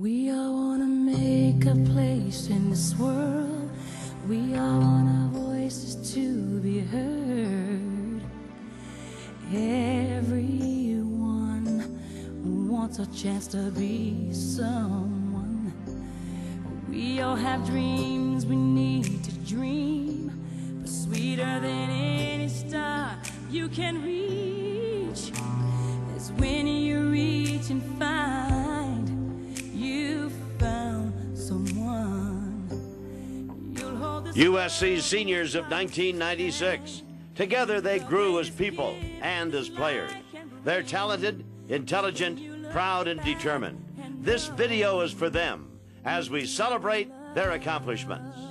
We all want to make a place in this world. We all want our voices to be heard. Everyone wants a chance to be someone. We all have dreams we need to dream, but sweeter than any star you can reach You'll hold the USC seniors of 1996. Together they grew as people and as players. They're talented, intelligent, proud, and determined. This video is for them as we celebrate their accomplishments.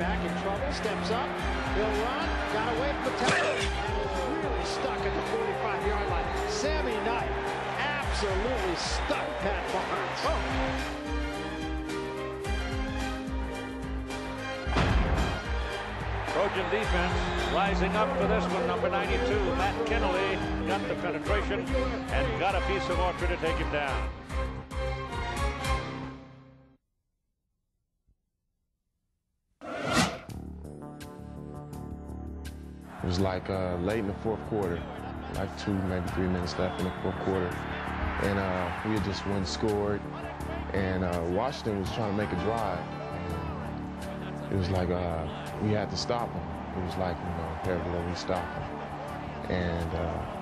Back in trouble, steps up, he'll run, got away from the tackle, and was really stuck at the 45-yard line. Sammy Knight absolutely stuck Pat Barnes. Oh. Trojan defense rising up for this one. Number 92, Matt Keneley, got the penetration and got a piece of orchard to take him down. It was like uh, late in the fourth quarter, like two, maybe three minutes left in the fourth quarter. And uh, we had just one scored, and uh, Washington was trying to make a drive. It was like uh, we had to stop them. It was like, you know, that we stop them. And uh,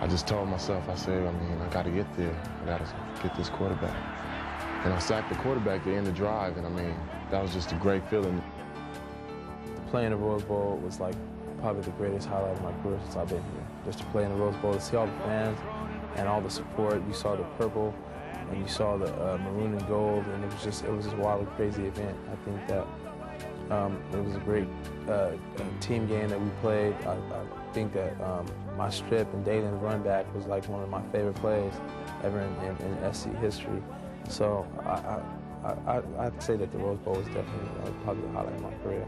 I just told myself, I said, I mean, I got to get there. I got to get this quarterback. And I sacked the quarterback to end the drive, and I mean, that was just a great feeling. playing the Rose Bowl was like probably the greatest highlight of my career since I've been here. Just to play in the Rose Bowl, to see all the fans and all the support. You saw the purple and you saw the uh, maroon and gold, and it was just it was just a wild, crazy event. I think that um, it was a great uh, uh, team game that we played. I, I think that um, my strip and Daylon run back was like one of my favorite plays ever in, in, in SC history. So I, I, I, I'd say that the Rose Bowl was definitely uh, probably the highlight of my career.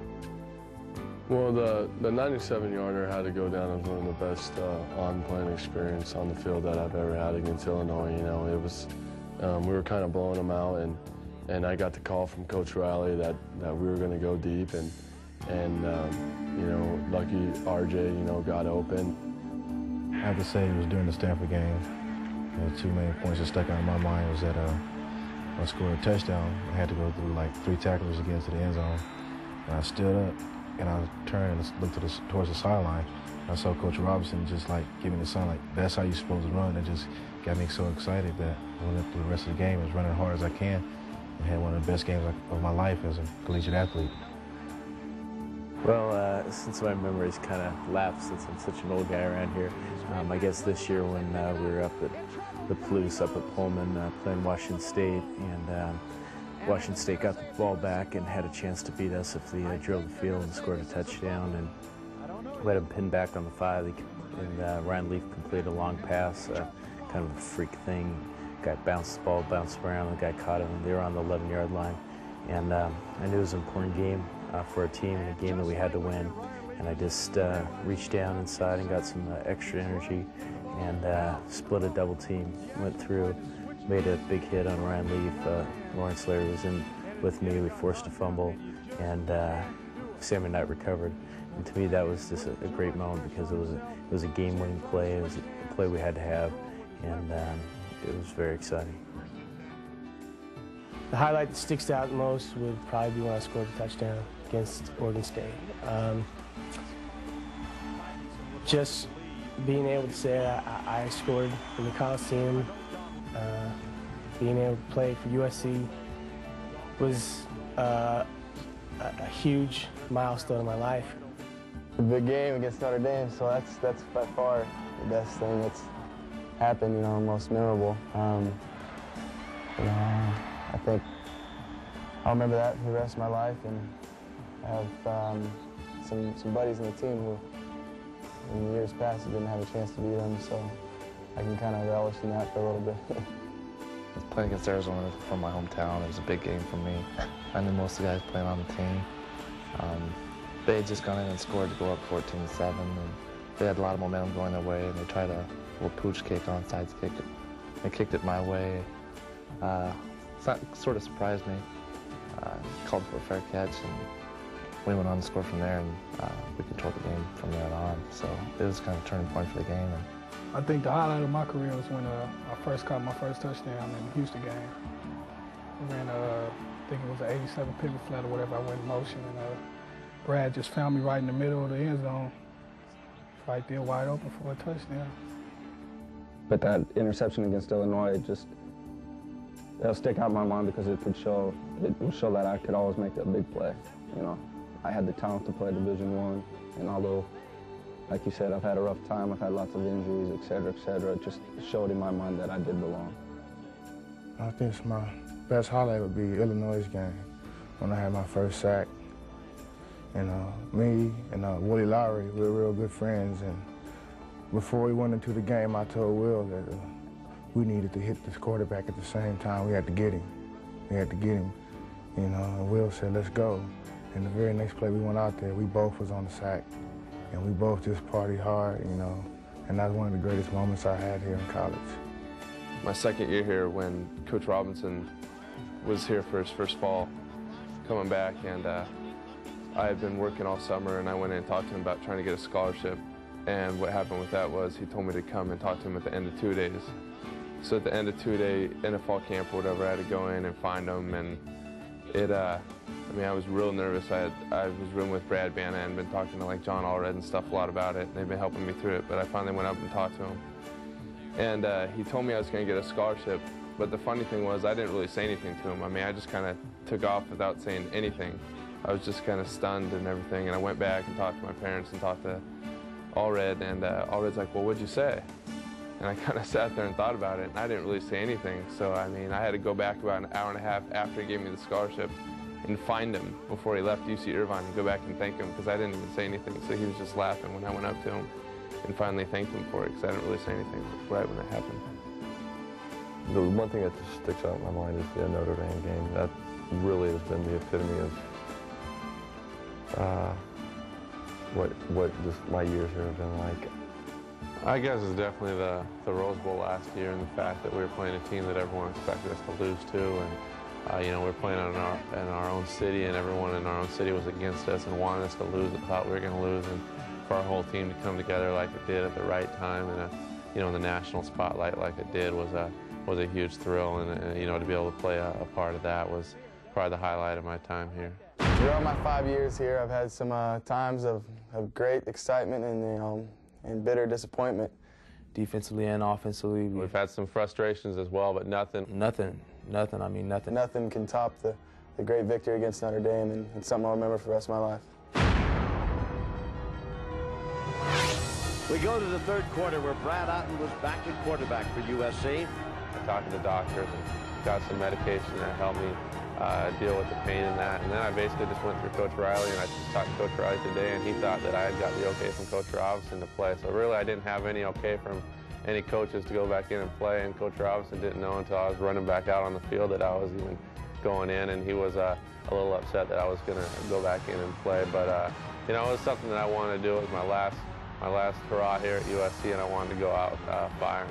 Well, the, the 97 yarder had to go down as one of the best uh, on playing experience on the field that I've ever had against Illinois. You know, it was, um, we were kind of blowing them out, and, and I got the call from Coach Riley that, that we were going to go deep, and, and um, you know, lucky RJ, you know, got open. I have to say it was during the Stanford game. The two main points that stuck out in my mind was that uh, I scored a touchdown. I had to go through like three tacklers to get into the end zone. And I stood up and I turned and looked to the, towards the sideline. I saw Coach Robinson just like giving the sign like that's how you're supposed to run. It just got me so excited that I went up through the rest of the game, was running hard as I can, and had one of the best games of my life as a collegiate athlete. Well, uh, since my memory's kind of lapsed, since I'm such an old guy around here, um, I guess this year when uh, we were up at the Palouse up at Pullman uh, playing Washington State, and um, Washington State got the ball back and had a chance to beat us if they uh, drilled the field and scored a touchdown, and we had them pinned back on the five, and uh, Ryan Leaf completed a long pass, uh, kind of a freak thing. Guy bounced the ball, bounced around, the guy caught him, and they were on the 11-yard line. And um, I knew it was an important game uh, for our team a game that we had to win. And I just uh, reached down inside and got some uh, extra energy and split a double team. Went through, made a big hit on Ryan Leaf. Uh, Lawrence Larry was in with me. We forced a fumble, and uh, Sammy Knight recovered. And to me, that was just a, a great moment because it was a, it was a game-winning play. It was a play we had to have, and um, it was very exciting. the highlight that sticks out most would probably be when I scored a touchdown against Oregon State. Um, just being able to say I, I scored in the Coliseum, uh, being able to play for USC was uh, a, huge milestone in my life. The big game against Notre Dame, so that's that's by far the best thing that's happened, you know, most memorable. Um, you know, I think I'll remember that for the rest of my life and have um, some, some buddies in the team who in years past didn't have a chance to beat them, so I can kind of relish in that for a little bit. Playing against Arizona from my hometown, it was a big game for me. I knew most of the guys playing on the team. Um, they had just gone in and scored to go up 14-7, and they had a lot of momentum going their way, and they tried a little pooch kick, onside kick. They kicked it my way. Uh, that sort of surprised me. Uh, called for a fair catch, and we went on to score from there, and uh, we controlled the game from there on. So it was kind of a turning point for the game. And I think the highlight of my career was when uh, I first caught my first touchdown in the Houston game. I ran, uh, I think it was an 87 pivot flat or whatever. I went in motion, and uh, Brad just found me right in the middle of the end zone, right there, wide open for a touchdown. But that interception against Illinois just it'll stick out in my mind because it could show it show that I could always make a big play. You know, I had the talent to play Division One, and although, like you said, I've had a rough time, I've had lots of injuries, et cetera, et cetera. It just showed in my mind that I did belong. I think my best highlight would be Illinois game when I had my first sack. And uh, me and uh, Willie Lowry, we were real good friends. And before we went into the game, I told Will that uh, we needed to hit this quarterback at the same time. We had to get him. We had to get him. You know, and Will said, let's go. And the very next play we went out there, we both was on the sack. And we both just party hard, you know. And that's one of the greatest moments I had here in college. My second year here when Coach Robinson was here for his first fall, coming back, and uh, I had been working all summer, and I went in and talked to him about trying to get a scholarship. And what happened with that was he told me to come and talk to him at the end of two days. So at the end of two-day NFL camp or whatever, I had to go in and find him, and it, uh, I mean, I was real nervous. I, had, I was rooming with Brad Banta and been talking to like John Allred and stuff a lot about it. They've been helping me through it, but I finally went up and talked to him. And uh, he told me I was going to get a scholarship, but the funny thing was I didn't really say anything to him. I mean, I just kind of took off without saying anything. I was just kind of stunned and everything, and I went back and talked to my parents and talked to Allred, and uh, Allred's like, well, what'd you say? And I kind of sat there and thought about it, and I didn't really say anything. So, I mean, I had to go back about an hour and a half after he gave me the scholarship and find him before he left UC Irvine and go back and thank him because I didn't even say anything. So he was just laughing when I went up to him and finally thanked him for it because I didn't really say anything right when that happened. The one thing that just sticks out in my mind is the Notre Dame game. That really has been the epitome of uh, what what just my years here have been like. I guess it's definitely the, the Rose Bowl last year and the fact that we were playing a team that everyone expected us to lose to. And, uh, you know, we are playing in our, in our own city and everyone in our own city was against us and wanted us to lose and thought we were going to lose. And for our whole team to come together like it did at the right time and, a, you know, in the national spotlight like it did was a, was a huge thrill. And, and you know, to be able to play a, a, part of that was probably the highlight of my time here. Throughout my five years here, I've had some uh, times of, of great excitement and, you know, and bitter disappointment. Defensively and offensively. We've had some frustrations as well, but nothing. Nothing. Nothing. I mean, nothing. Nothing can top the, the great victory against Notre Dame, and it's something I'll remember for the rest of my life. We go to the third quarter where Brad Otton was back at quarterback for USC. I talked to the doctors and got some medication that helped me uh, deal with the pain in that. And then I basically just went through Coach Riley, and I talked to Coach Riley today, and he thought that I had got the okay from Coach Robinson to play. So really, I didn't have any okay from any coaches to go back in and play, and Coach Robinson didn't know until I was running back out on the field that I was even going in, and he was uh, a little upset that I was going to go back in and play. But uh, you know, it was something that I wanted to do. It was my last my last hurrah here at USC, and I wanted to go out uh, firing.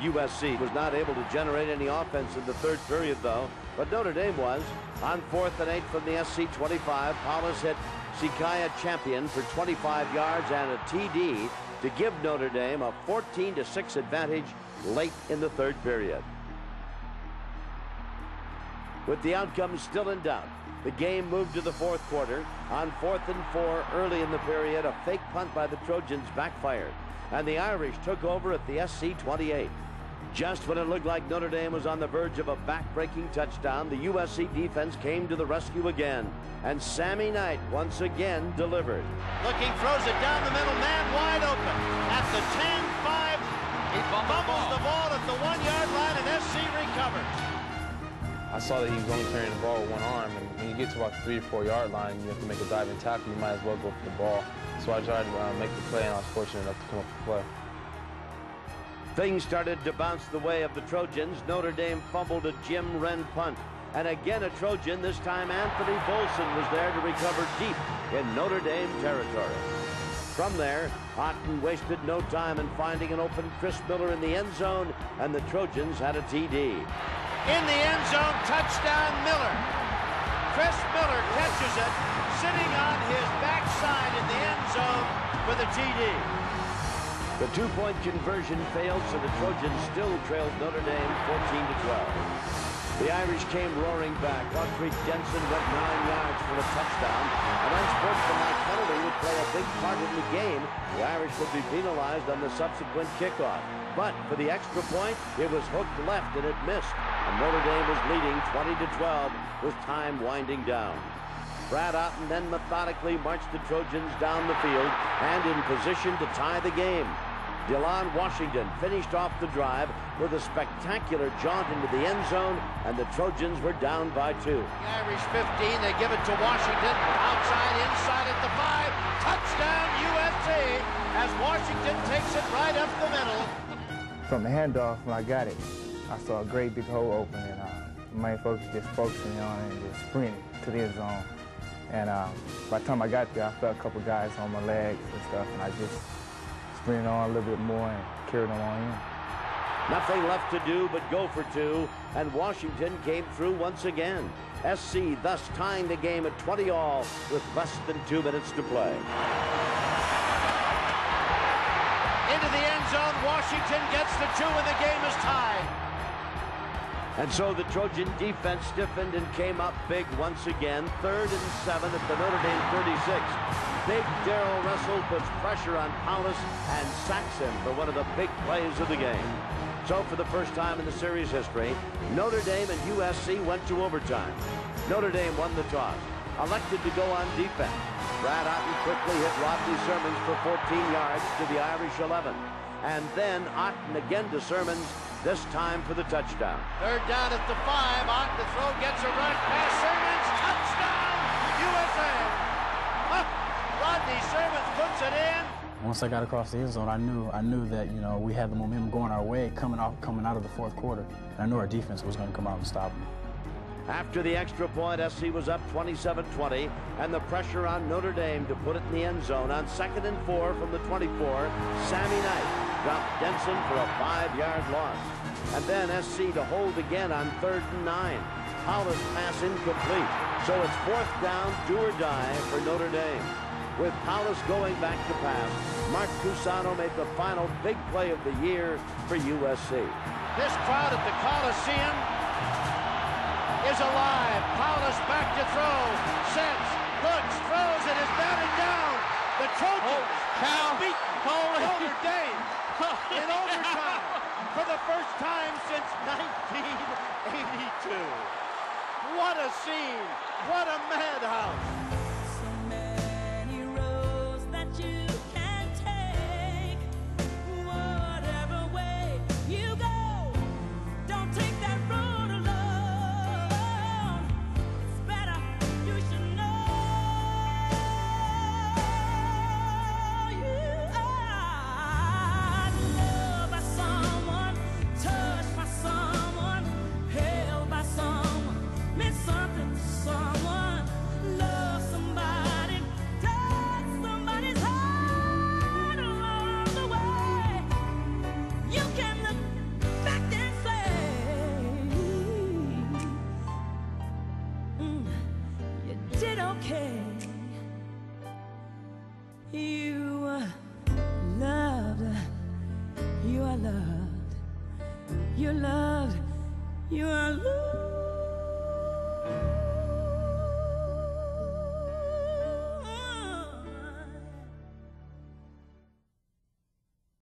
USC was not able to generate any offense in the third period, though. But Notre Dame was. On fourth and eight from the SC 25, Powlus hit Sikaya Champion for 25 yards and a TD to give Notre Dame a 14 6 advantage late in the third period. With the outcome still in doubt, the game moved to the fourth quarter. On fourth and four early in the period, a fake punt by the Trojans backfired, and the Irish took over at the SC 28. Just when it looked like Notre Dame was on the verge of a back-breaking touchdown, the USC defense came to the rescue again, and Sammy Knight once again delivered. Looking, throws it down the middle, man wide open. At the 10-5, he fumbles the ball at the one-yard line, and SC recovers. I saw that he was only carrying the ball with one arm, and when you get to about the three or four yard line, you have to make a diving tackle, you might as well go for the ball. So I tried to uh, make the play, and I was fortunate enough to come up with the play. Things started to bounce the way of the Trojans. Notre Dame fumbled a Jim Wren punt. And again a Trojan, this time Anthony Volson was there to recover deep in Notre Dame territory. From there, Otton wasted no time in finding an open Chris Miller in the end zone, and the Trojans had a TD. In the end zone, touchdown Miller. Chris Miller catches it, sitting on his backside in the end zone for the TD. The two-point conversion failed, so the Trojans still trailed Notre Dame 14 to 12. The Irish came roaring back. Autry Denson went nine yards for a touchdown. An unsportsmanlike penalty would play a big part in the game. The Irish would be penalized on the subsequent kickoff. But for the extra point, it was hooked left and it missed. And Notre Dame was leading 20 to 12 with time winding down. Brad Otton then methodically marched the Trojans down the field and in position to tie the game. Delon Washington finished off the drive with a spectacular jaunt into the end zone, and the Trojans were down by two. The Irish 15, they give it to Washington. Outside, inside at the five. Touchdown USC as Washington takes it right up the middle. From the handoff, when I got it, I saw a great big hole open, and uh, my focus just focusing on it and just sprinting to the end zone. And uh, by the time I got there, I felt a couple guys on my legs and stuff, and I just on a little bit more and them on in. Nothing left to do but go for two, and Washington came through once again. SC thus tying the game at 20 all with less than two minutes to play. Into the end zone, Washington gets the two, and the game is tied. And so the Trojan defense stiffened and came up big once again. Third and seven at the Notre Dame 36. Big Darrell Russell puts pressure on Powlus and sacks him for one of the big plays of the game. So for the first time in the series history, Notre Dame and USC went to overtime. Notre Dame won the toss, elected to go on defense. Brad Otton quickly hit Rodney Sermons for 14 yards to the Irish 11. And then Otton again to Sermons, this time for the touchdown. Third down at the five. On the throw gets a rush past Sermons. Touchdown, USA! Rodney Sermons puts it in. Once I got across the end zone, I knew I knew that you know we had the momentum going our way coming off coming out of the fourth quarter, and I knew our defense was going to come out and stop them. After the extra point, SC was up 27-20, and the pressure on Notre Dame to put it in the end zone on second and four from the 24. Sammy Knight dropped Denson for a five-yard loss, and then SC to hold again on third and nine. Powlus pass incomplete, so it's fourth down, do or die for Notre Dame. With Powlus going back to pass, Mark Cusano made the final big play of the year for USC. This crowd at the Coliseum is alive. Powlus back to throw. Sets, looks, throws, and is batted down. The Trojans cow. beat Notre Dame in overtime for the first time since 1982. What a scene. What a madhouse. You're loved, you are loved. You are loved.